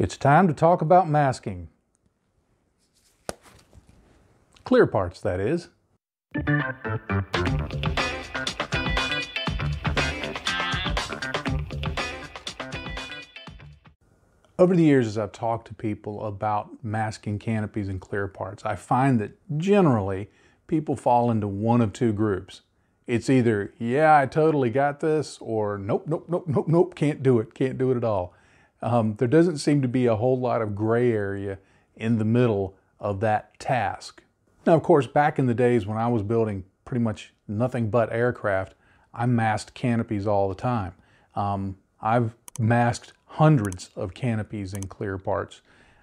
It's time to talk about masking. Clear parts, that is. Over the years, as I've talked to people about masking canopies and clear parts, I find that generally people fall into one of two groups. It's either, yeah, I totally got this, or nope, nope, nope, nope, nope, can't do it, can't do it at all. Um, there doesn't seem to be a whole lot of gray area in the middle of that task. Now, of course, back in the days when I was building pretty much nothing but aircraft, I masked canopies all the time. Um, I've masked hundreds of canopies in clear parts.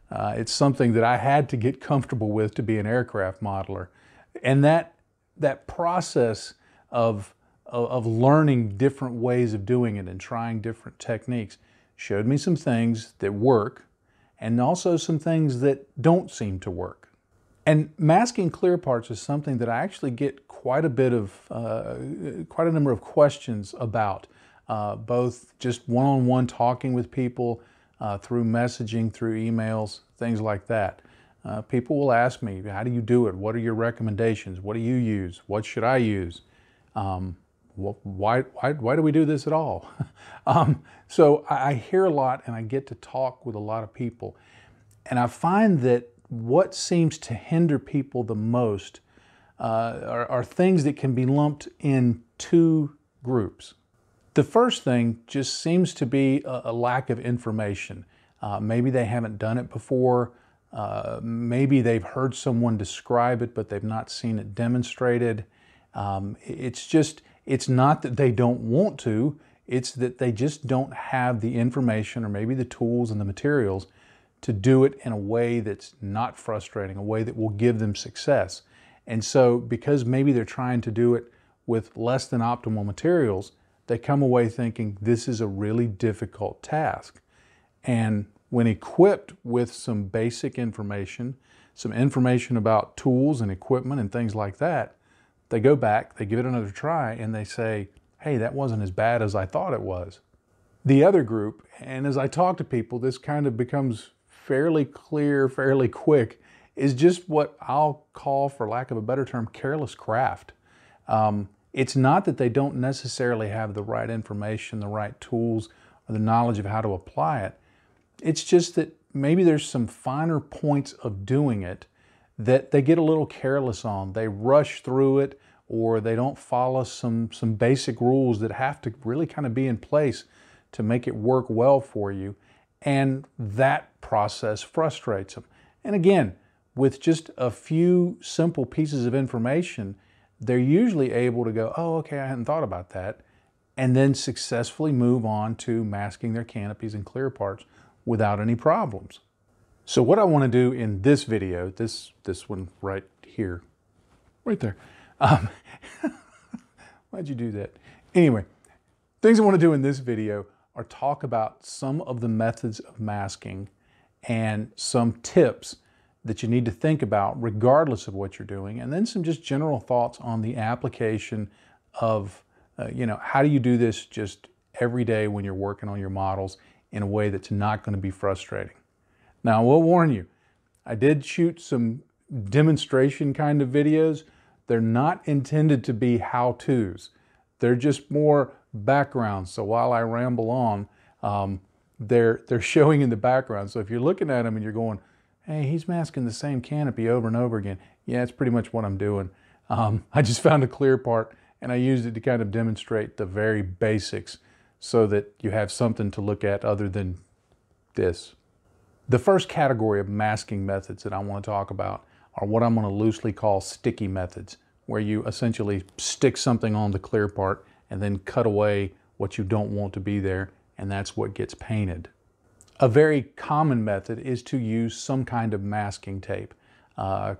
Uh, it's something that I had to get comfortable with to be an aircraft modeler. And that, that process of, of, of learning different ways of doing it and trying different techniques showed me some things that work and also some things that don't seem to work. And masking clear parts is something that I actually get quite a bit of, uh, quite a number of questions about uh, both just one-on-one -on -one talking with people uh, through messaging, through emails, things like that. Uh, people will ask me, how do you do it? What are your recommendations? What do you use? What should I use? Um, why, why, why do we do this at all? um, so I, I hear a lot and I get to talk with a lot of people. And I find that what seems to hinder people the most uh, are, are, things that can be lumped in two groups. The first thing just seems to be a, a lack of information. Uh, maybe they haven't done it before. Uh, maybe they've heard someone describe it, but they've not seen it demonstrated. Um, it's just, it's not that they don't want to, it's that they just don't have the information or maybe the tools and the materials to do it in a way that's not frustrating, a way that will give them success. And so because maybe they're trying to do it with less than optimal materials, they come away thinking this is a really difficult task. And when equipped with some basic information, some information about tools and equipment and things like that, they go back, they give it another try, and they say, hey, that wasn't as bad as I thought it was. The other group, and as I talk to people, this kind of becomes fairly clear, fairly quick, is just what I'll call, for lack of a better term, careless craft. Um, it's not that they don't necessarily have the right information, the right tools, or the knowledge of how to apply it. It's just that maybe there's some finer points of doing it that they get a little careless on. They rush through it or they don't follow some, some basic rules that have to really kind of be in place to make it work well for you. And that process frustrates them. And again, with just a few simple pieces of information, they're usually able to go, oh, okay, I hadn't thought about that, and then successfully move on to masking their canopies and clear parts without any problems. So what I want to do in this video, this, this one right here, right there, um, why'd you do that? Anyway, things I want to do in this video are talk about some of the methods of masking and some tips that you need to think about regardless of what you're doing, and then some just general thoughts on the application of, uh, you know, how do you do this just every day when you're working on your models in a way that's not going to be frustrating. Now, I will warn you, I did shoot some demonstration kind of videos. They're not intended to be how-tos. They're just more background. So while I ramble on, um, they're, they're showing in the background. So if you're looking at them and you're going, hey, he's masking the same canopy over and over again. Yeah, it's pretty much what I'm doing. Um, I just found a clear part and I used it to kind of demonstrate the very basics so that you have something to look at other than this. The first category of masking methods that I want to talk about are what I'm going to loosely call sticky methods, where you essentially stick something on the clear part and then cut away what you don't want to be there, and that's what gets painted. A very common method is to use some kind of masking tape. Uh,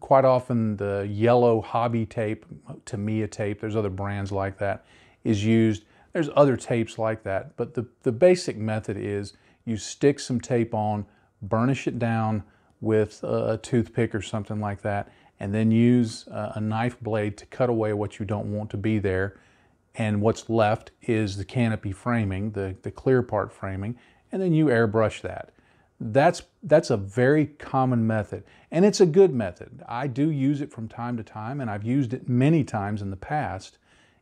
quite often the yellow hobby tape, Tamiya tape, there's other brands like that, is used. There's other tapes like that, but the, the basic method is you stick some tape on, burnish it down with a toothpick or something like that, and then use a knife blade to cut away what you don't want to be there. And what's left is the canopy framing, the, the clear part framing, and then you airbrush that. that's, that's a very common method and it's a good method. I do use it from time to time and I've used it many times in the past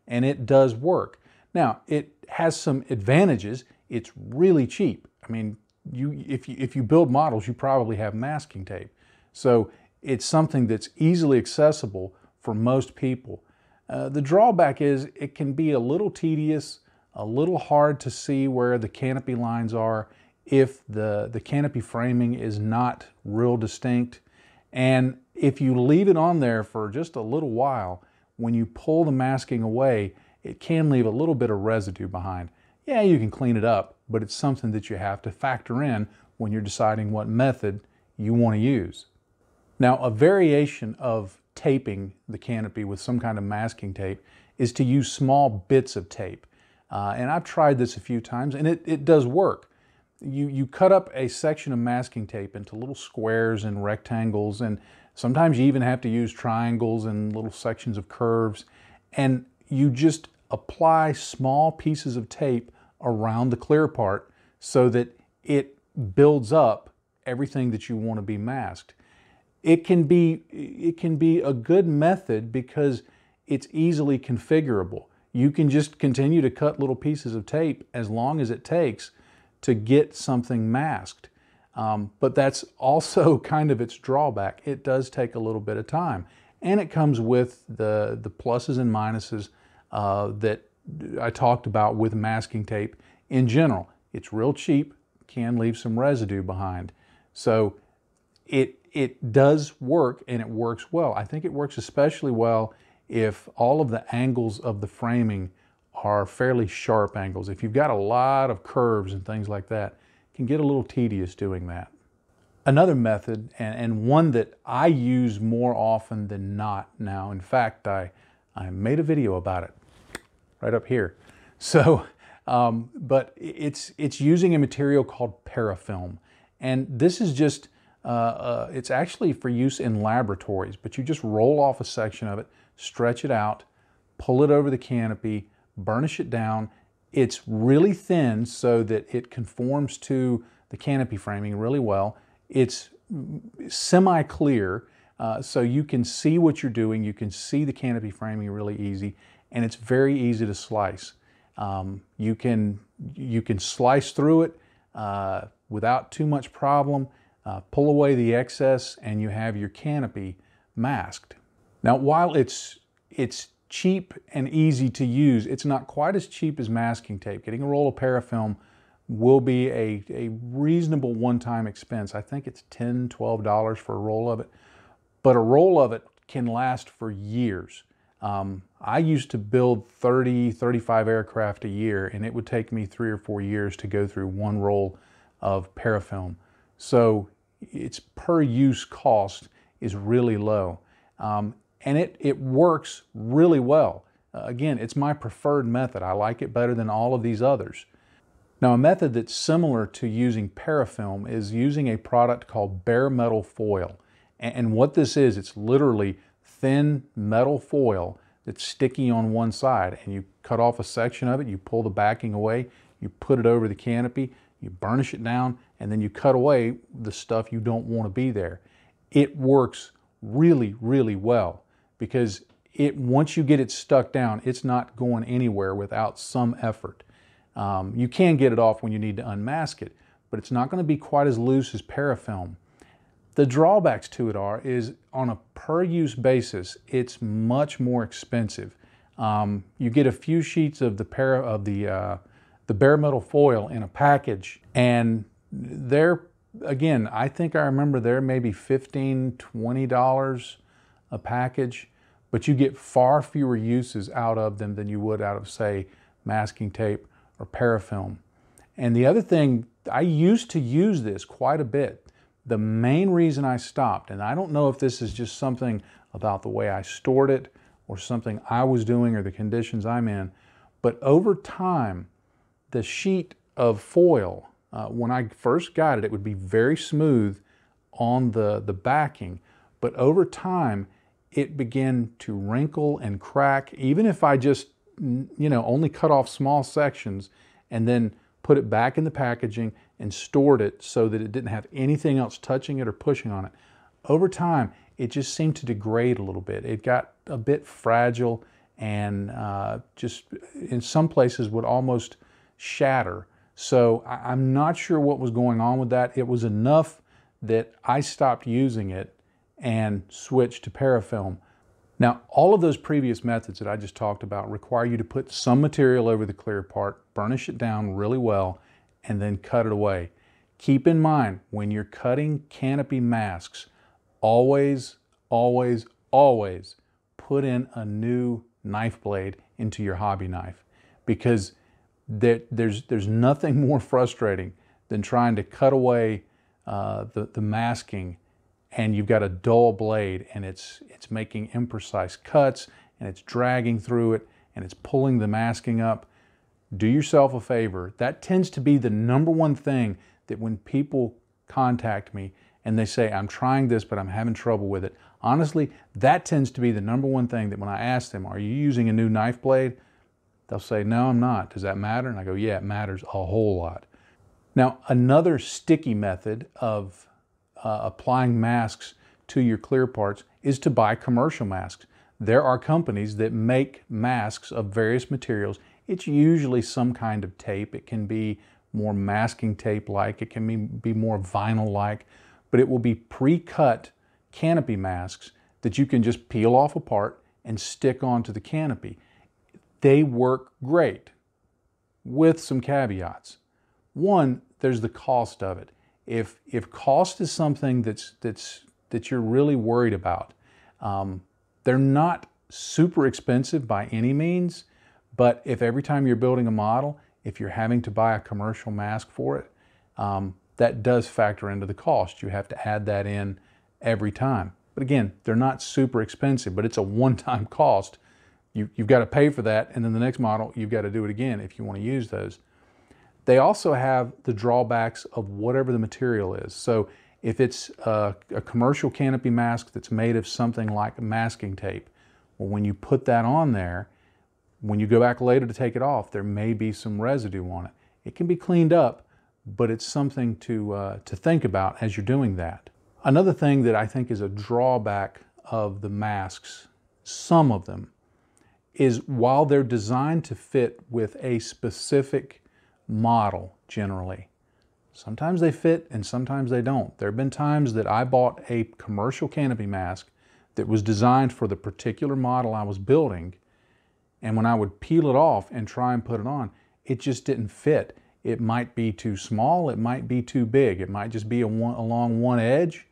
and it does work. Now, it has some advantages. It's really cheap. I mean, you, if, you, if you build models, you probably have masking tape. So it's something that's easily accessible for most people. Uh, the drawback is it can be a little tedious, a little hard to see where the canopy lines are if the, the canopy framing is not real distinct. And if you leave it on there for just a little while, when you pull the masking away, it can leave a little bit of residue behind. Yeah, you can clean it up, but it's something that you have to factor in when you're deciding what method you want to use. Now, a variation of taping the canopy with some kind of masking tape is to use small bits of tape. Uh, and I've tried this a few times and it, it does work. You, you cut up a section of masking tape into little squares and rectangles and sometimes you even have to use triangles and little sections of curves and you just apply small pieces of tape around the clear part so that it builds up everything that you want to be masked. It can be, it can be a good method because it's easily configurable. You can just continue to cut little pieces of tape as long as it takes to get something masked. Um, but that's also kind of its drawback. It does take a little bit of time. And it comes with the, the pluses and minuses uh, that I talked about with masking tape in general. It's real cheap, can leave some residue behind. So it, it does work and it works well. I think it works especially well if all of the angles of the framing are fairly sharp angles. If you've got a lot of curves and things like that, it can get a little tedious doing that. Another method, and, and one that I use more often than not now, in fact, I, I made a video about it right up here. So, um, but it's, it's using a material called parafilm. And this is just, uh, uh, it's actually for use in laboratories, but you just roll off a section of it, stretch it out, pull it over the canopy, burnish it down. It's really thin so that it conforms to the canopy framing really well. It's semi-clear, uh, so you can see what you're doing. You can see the canopy framing really easy and it's very easy to slice. Um, you, can, you can slice through it uh, without too much problem, uh, pull away the excess, and you have your canopy masked. Now, while it's, it's cheap and easy to use, it's not quite as cheap as masking tape. Getting a roll of parafilm will be a, a reasonable one-time expense. I think it's $10, $12 for a roll of it, but a roll of it can last for years. Um, I used to build 30, 35 aircraft a year, and it would take me three or four years to go through one roll of parafilm. So its per use cost is really low. Um, and it, it works really well. Uh, again, it's my preferred method. I like it better than all of these others. Now, a method that's similar to using parafilm is using a product called bare metal foil. And, and what this is, it's literally thin metal foil that's sticky on one side and you cut off a section of it, you pull the backing away, you put it over the canopy, you burnish it down, and then you cut away the stuff you don't want to be there. It works really, really well because it once you get it stuck down, it's not going anywhere without some effort. Um, you can get it off when you need to unmask it, but it's not going to be quite as loose as parafilm. The drawbacks to it are is on a per use basis, it's much more expensive. Um, you get a few sheets of the para, of the uh, the bare metal foil in a package, and they're again, I think I remember they're maybe 15 $20 a package, but you get far fewer uses out of them than you would out of, say, masking tape or parafilm. And the other thing, I used to use this quite a bit. The main reason I stopped, and I don't know if this is just something about the way I stored it or something I was doing or the conditions I'm in, but over time, the sheet of foil, uh, when I first got it, it would be very smooth on the, the backing, but over time, it began to wrinkle and crack. Even if I just, you know, only cut off small sections and then put it back in the packaging and stored it so that it didn't have anything else touching it or pushing on it. Over time, it just seemed to degrade a little bit. It got a bit fragile and uh, just in some places would almost shatter. So I'm not sure what was going on with that. It was enough that I stopped using it and switched to parafilm. Now, all of those previous methods that I just talked about require you to put some material over the clear part, burnish it down really well, and then cut it away. Keep in mind, when you're cutting canopy masks, always, always, always put in a new knife blade into your hobby knife because there, there's, there's nothing more frustrating than trying to cut away uh, the, the masking and you've got a dull blade and it's, it's making imprecise cuts and it's dragging through it and it's pulling the masking up. Do yourself a favor. That tends to be the number one thing that when people contact me and they say, I'm trying this, but I'm having trouble with it. Honestly, that tends to be the number one thing that when I ask them, Are you using a new knife blade? They'll say, No, I'm not. Does that matter? And I go, Yeah, it matters a whole lot. Now, another sticky method of uh, applying masks to your clear parts is to buy commercial masks. There are companies that make masks of various materials. It's usually some kind of tape. It can be more masking tape like, it can be, be more vinyl like, but it will be pre-cut canopy masks that you can just peel off apart and stick onto the canopy. They work great with some caveats. One, there's the cost of it if if cost is something that's that's that you're really worried about, um, they're not super expensive by any means. But if every time you're building a model, if you're having to buy a commercial mask for it, um, that does factor into the cost. You have to add that in every time. But again, they're not super expensive, but it's a one-time cost. You, you've got to pay for that, and then the next model, you've got to do it again if you want to use those. They also have the drawbacks of whatever the material is. So if it's a, a, commercial canopy mask that's made of something like masking tape, well, when you put that on there, when you go back later to take it off, there may be some residue on it. It can be cleaned up, but it's something to, uh, to think about as you're doing that. Another thing that I think is a drawback of the masks, some of them, is while they're designed to fit with a specific model generally. Sometimes they fit and sometimes they don't. There have been times that I bought a commercial canopy mask that was designed for the particular model I was building, and when I would peel it off and try and put it on, it just didn't fit. It might be too small, it might be too big, it might just be one, along one edge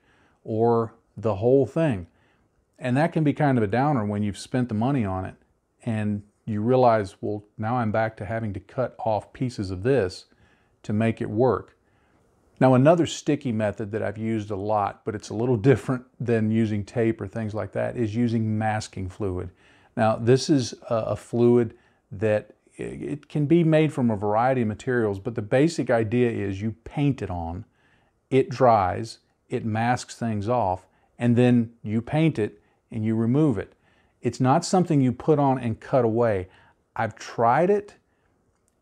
or the whole thing. And that can be kind of a downer when you've spent the money on it and you realize, well, now I'm back to having to cut off pieces of this to make it work. Now, another sticky method that I've used a lot, but it's a little different than using tape or things like that, is using masking fluid. Now, this is a, fluid that it can be made from a variety of materials, but the basic idea is you paint it on, it dries, it masks things off, and then you paint it and you remove it. It's not something you put on and cut away. I've tried it.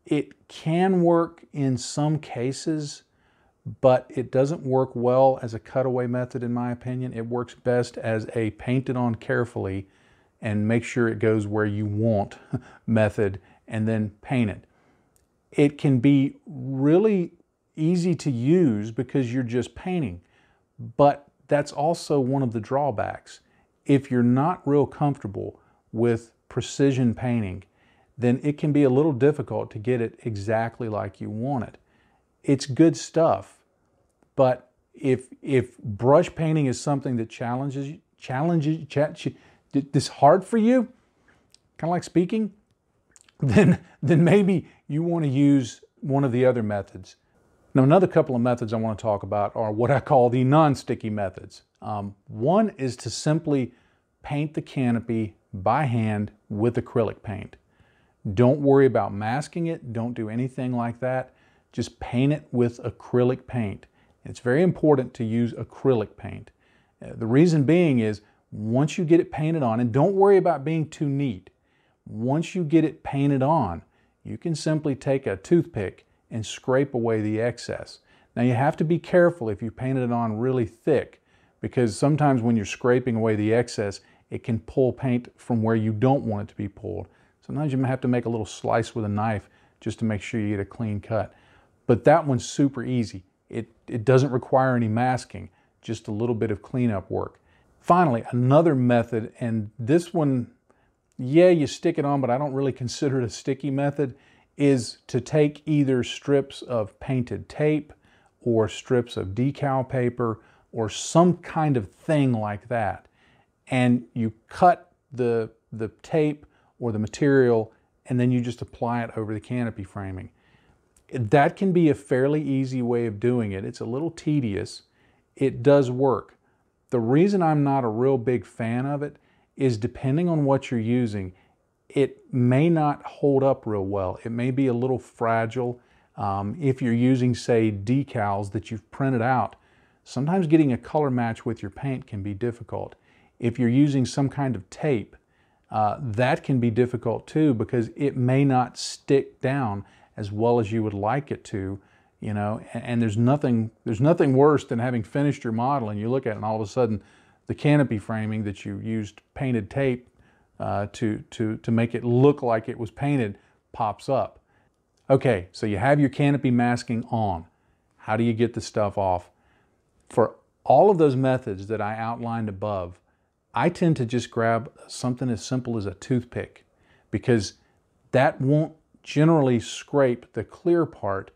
It can work in some cases, but it doesn't work well as a cutaway method in my opinion. It works best as a paint it on carefully and make sure it goes where you want method and then paint it. It can be really easy to use because you're just painting, but that's also one of the drawbacks if you're not real comfortable with precision painting, then it can be a little difficult to get it exactly like you want it. It's good stuff, but if if brush painting is something that challenges challenges ch- this hard for you, kind of like speaking, then then maybe you want to use one of the other methods. Now, another couple of methods I want to talk about are what I call the non-sticky methods. Um, one is to simply paint the canopy by hand with acrylic paint. Don't worry about masking it. Don't do anything like that. Just paint it with acrylic paint. It's very important to use acrylic paint. Uh, the reason being is once you get it painted on, and don't worry about being too neat. Once you get it painted on, you can simply take a toothpick and scrape away the excess. Now you have to be careful if you painted it on really thick because sometimes when you're scraping away the excess, it can pull paint from where you don't want it to be pulled. Sometimes you might have to make a little slice with a knife just to make sure you get a clean cut. But that one's super easy. It, it doesn't require any masking, just a little bit of cleanup work. Finally, another method, and this one, yeah, you stick it on, but I don't really consider it a sticky method, is to take either strips of painted tape or strips of decal paper or some kind of thing like that. And you cut the, the tape or the material and then you just apply it over the canopy framing. That can be a fairly easy way of doing it. It's a little tedious. It does work. The reason I'm not a real big fan of it is depending on what you're using, it may not hold up real well. It may be a little fragile. Um, if you're using, say, decals that you've printed out, sometimes getting a color match with your paint can be difficult. If you're using some kind of tape, uh, that can be difficult too because it may not stick down as well as you would like it to, you know, and, and, there's nothing there's nothing worse than having finished your model and you look at it and all of a sudden the canopy framing that you used painted tape uh, to, to, to make it look like it was painted pops up. Okay, so you have your canopy masking on. How do you get the stuff off? For all of those methods that I outlined above, I tend to just grab something as simple as a toothpick because that won't generally scrape the clear part,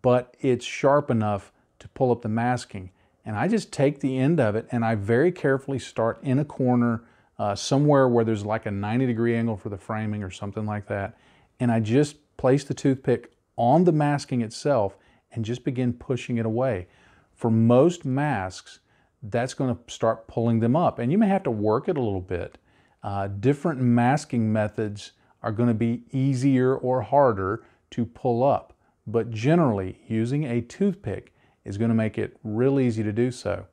but it's sharp enough to pull up the masking. And I just take the end of it and I very carefully start in a corner uh, somewhere where there's like a 90 degree angle for the framing or something like that. And I just place the toothpick on the masking itself and just begin pushing it away. For most masks, that's going to start pulling them up. And you may have to work it a little bit. Uh, different masking methods are going to be easier or harder to pull up. But generally, using a toothpick is going to make it real easy to do so.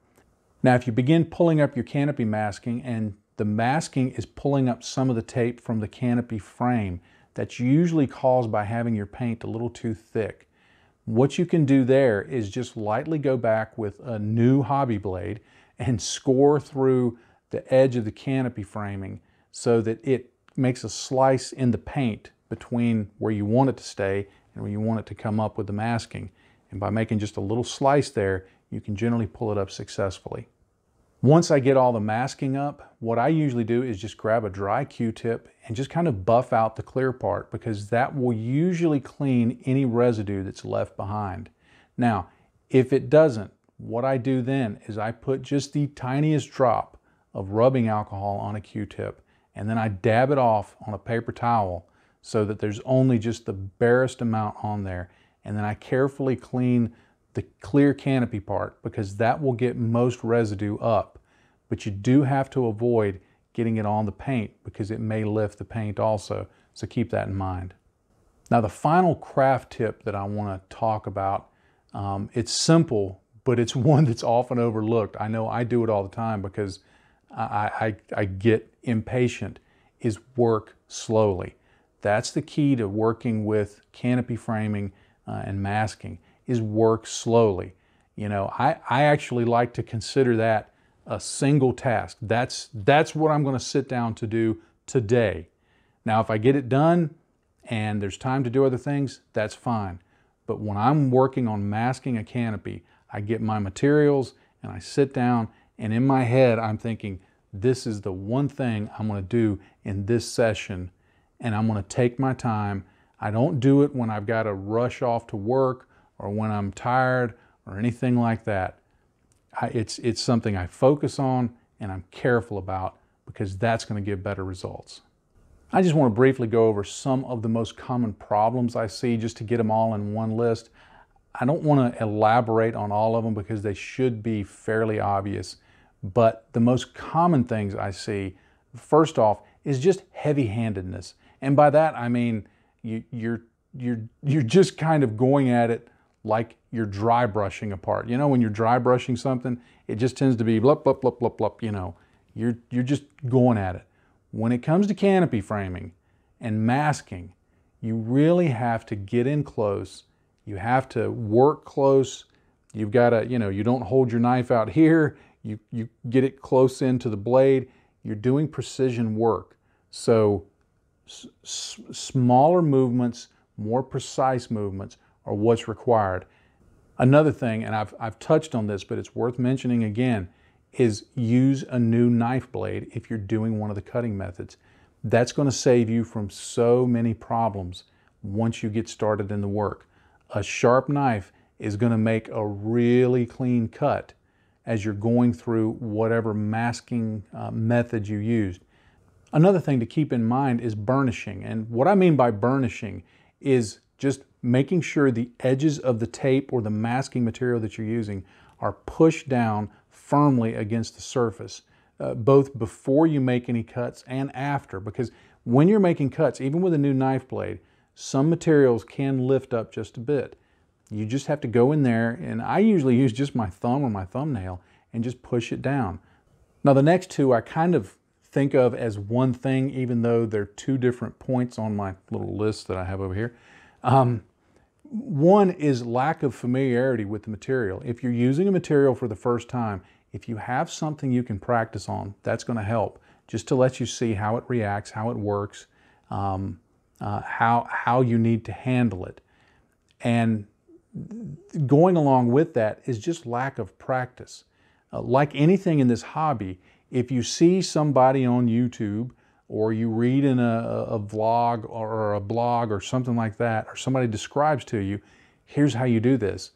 Now, if you begin pulling up your canopy masking and the masking is pulling up some of the tape from the canopy frame, that's usually caused by having your paint a little too thick. What you can do there is just lightly go back with a new hobby blade and score through the edge of the canopy framing so that it makes a slice in the paint between where you want it to stay and you want it to come up with the masking. And by making just a little slice there, you can generally pull it up successfully. Once I get all the masking up, what I usually do is just grab a dry Q-tip and just kind of buff out the clear part because that will usually clean any residue that's left behind. Now, if it doesn't, what I do then is I put just the tiniest drop of rubbing alcohol on a Q-tip and then I dab it off on a paper towel so that there's only just the barest amount on there. And then I carefully clean the clear canopy part because that will get most residue up. But you do have to avoid getting it on the paint because it may lift the paint also. So keep that in mind. Now the final craft tip that I want to talk about, um, it's simple, but it's one that's often overlooked. I know I do it all the time because I, I, I get impatient, is work slowly. That's the key to working with canopy framing uh, and masking is work slowly. You know, I, I actually like to consider that a single task. That's, that's what I'm going to sit down to do today. Now, if I get it done and there's time to do other things, that's fine. But when I'm working on masking a canopy, I get my materials and I sit down and in my head, I'm thinking, this is the one thing I'm to do in this session and I'm going to take my time. I don't do it when I've got to rush off to work or when I'm tired or anything like that. I, it's, it's something I focus on and I'm careful about because that's going to give better results. I just want to briefly go over some of the most common problems I see just to get them all in one list. I don't want to elaborate on all of them because they should be fairly obvious, but the most common things I see, first off, is just heavy-handedness. And by that I mean you, you're, you're, you're just kind of going at it like you're dry brushing a part. You know, when you're dry brushing something, it just tends to be blup, blup, blup, blup, blup, you know. You're, you're just going at it. When it comes to canopy framing and masking, you really have to get in close. You have to work close You've got to, you know, you don't hold your knife out here. You, you get it close into the blade. You're doing precision work. So smaller movements, more precise movements are what's required. Another thing, and I've, I've touched on this, but it's worth mentioning again, is use a new knife blade if you're doing one of the cutting methods. That's going to save you from so many problems once you get started in the work. A sharp knife is going to make a really clean cut as you're going through whatever masking uh, method you used. Another thing to keep in mind is burnishing. And what I mean by burnishing is just making sure the edges of the tape or the masking material that you're using are pushed down firmly against the surface, uh, both before you make any cuts and after, because when you're making cuts, even with a new knife blade, some materials can lift up just a bit. You just have to go in there, and I usually use just my thumb or my thumbnail and just push it down. Now the next two I kind of think of as one thing, even though they're two different points on my little list that I have over here. Um, one is lack of familiarity with the material. If you're using a material for the first time, if you have something you can practice on, that's going to help just to let you see how it reacts, how it works, um, uh, how, how you need to handle it. And going along with that is just lack of practice. Uh, like anything in this hobby, if you see somebody on YouTube or you read in a, a vlog or a blog or something like that, or somebody describes to you, here's how you do this.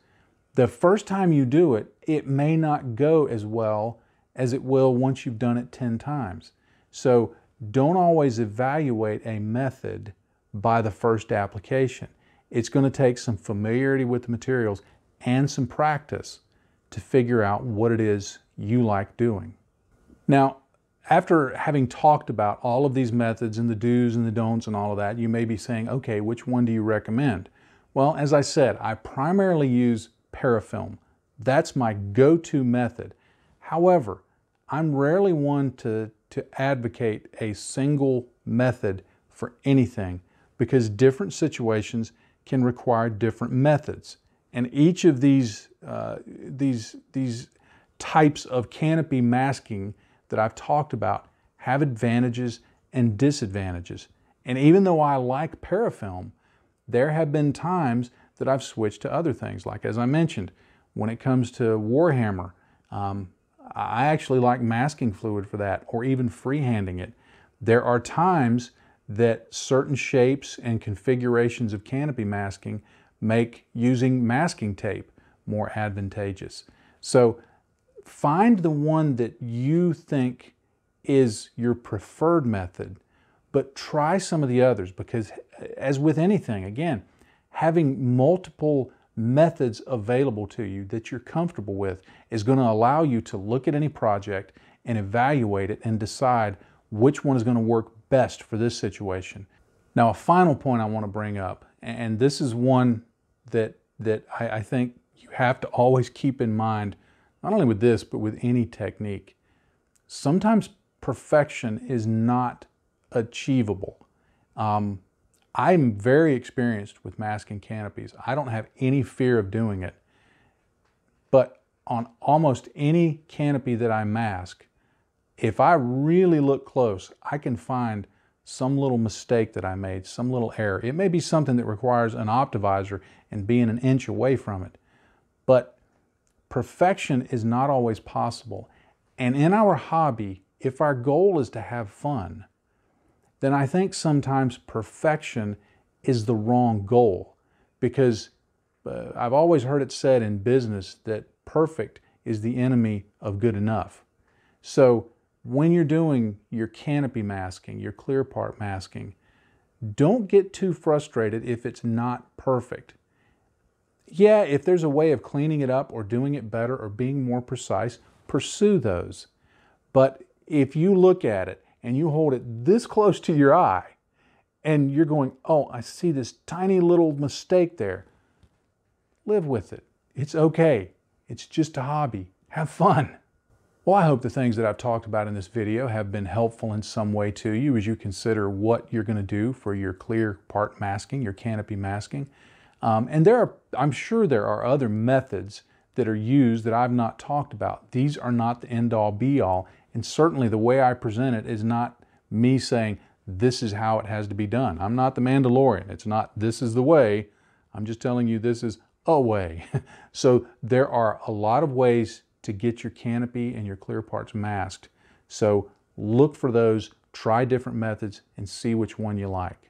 The first time you do it, it may not go as well as it will once you've done it 10 times. So don't always evaluate a method by the first application. It's going to take some familiarity with the materials and some practice to figure out what it is you like doing. Now, after having talked about all of these methods and the do's and the don'ts and all of that, you may be saying, okay, which one do you recommend? Well, as I said, I primarily use parafilm. That's my go-to method. However, I'm rarely one to, to advocate a single method for anything because different situations can require different methods. And each of these, uh, these, these types of canopy masking that I've talked about have advantages and disadvantages. And even though I like parafilm, there have been times that I've switched to other things. Like as I mentioned, when it comes to Warhammer, um, I actually like masking fluid for that or even freehanding it. There are times that certain shapes and configurations of canopy masking make using masking tape more advantageous. So find the one that you think is your preferred method, but try some of the others because, as with anything, again, having multiple methods available to you that you're comfortable with is going to allow you to look at any project and evaluate it and decide which one is going to work best for this situation. Now, a final point I want to bring up, and this is one that, that I, I think you have to always keep in mind not only with this, but with any technique. Sometimes perfection is not achievable. Um, I'm very experienced with masking canopies. I don't have any fear of doing it. But on almost any canopy that I mask, if I really look close, I can find some little mistake that I made, some little error. It may be something that requires an optivisor and being an inch away from it. But Perfection is not always possible. And in our hobby, if our goal is to have fun, then I think sometimes perfection is the wrong goal because uh, I've always heard it said in business that perfect is the enemy of good enough. So when you're doing your canopy masking, your clear part masking, don't get too frustrated if it's not perfect yeah, if there's a way of cleaning it up or doing it better or being more precise, pursue those. But if you look at it and you hold it this close to your eye and you're going, oh, I see this tiny little mistake there, live with it. It's okay. It's just a hobby. Have fun. Well, I hope the things that I've talked about in this video have been helpful in some way to you as you consider what you're going to do for your clear part masking, your canopy masking. Um, and there are, I'm sure there are other methods that are used that I've not talked about. These are not the end all be all. And certainly the way I present it is not me saying, this is how it has to be done. I'm not the Mandalorian. It's not, this is the way. I'm just telling you this is a way. so there are a lot of ways to get your canopy and your clear parts masked. So look for those, try different methods, and see which one you like.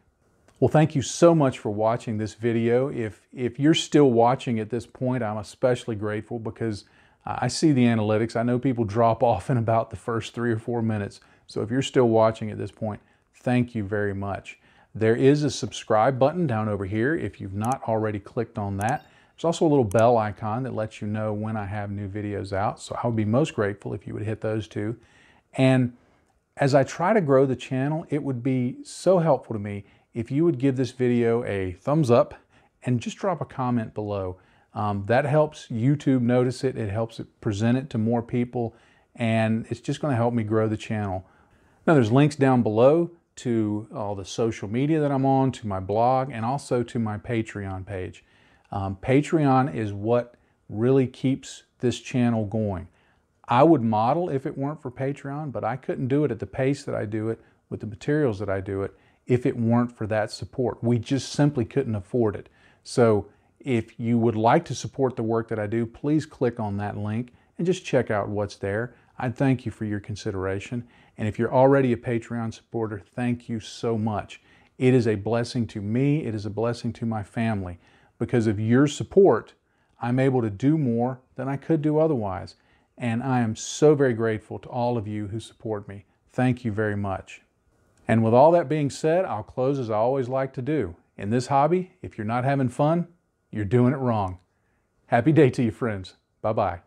Well, thank you so much for watching this video. If, if you're still watching at this point, I'm especially grateful because I see the analytics. I know people drop off in about the first three or four minutes. So if you're still watching at this point, thank you very much. There is a subscribe button down over here if you've not already clicked on that. There's also a little bell icon that lets you know when I have new videos out. So I would be most grateful if you would hit those two. And as I try to grow the channel, it would be so helpful to me if you would give this video a thumbs up and just drop a comment below. Um, that helps YouTube notice it, it helps it present it to more people, and it's just gonna help me grow the channel. Now there's links down below to all the social media that I'm on, to my blog, and also to my Patreon page. Um, Patreon is what really keeps this channel going. I would model if it weren't for Patreon, but I couldn't do it at the pace that I do it with the materials that I do it if it weren't for that support. We just simply couldn't afford it. So if you would like to support the work that I do, please click on that link and just check out what's there. I'd thank you for your consideration. And if you're already a Patreon supporter, thank you so much. It is a blessing to me, it is a blessing to my family. Because of your support, I'm able to do more than I could do otherwise. And I am so very grateful to all of you who support me. Thank you very much. And with all that being said, I'll close as I always like to do. In this hobby, if you're not having fun, you're doing it wrong. Happy day to you, friends. Bye-bye.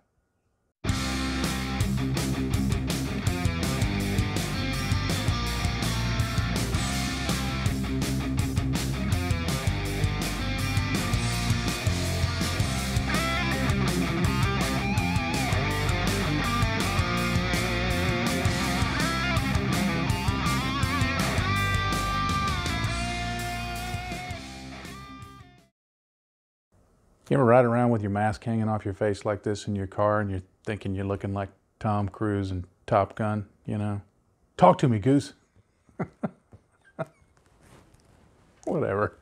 You ever ride around with your mask hanging off your face like this in your car and you're thinking you're looking like Tom Cruise and Top Gun, you know? Talk to me, Goose. Whatever.